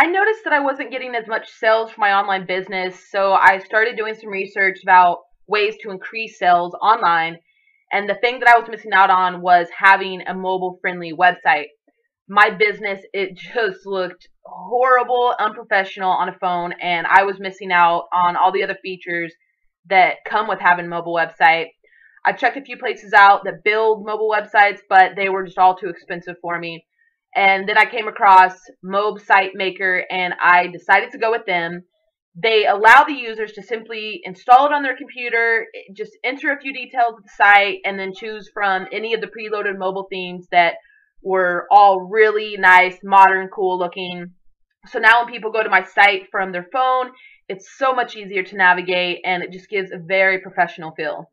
I noticed that I wasn't getting as much sales for my online business, so I started doing some research about ways to increase sales online. And the thing that I was missing out on was having a mobile friendly website. My business, it just looked horrible, unprofessional on a phone, and I was missing out on all the other features that come with having a mobile website. I checked a few places out that build mobile websites, but they were just all too expensive for me. And then I came across Mob Site Maker and I decided to go with them. They allow the users to simply install it on their computer, just enter a few details of the site, and then choose from any of the preloaded mobile themes that were all really nice, modern, cool looking. So now when people go to my site from their phone, it's so much easier to navigate and it just gives a very professional feel.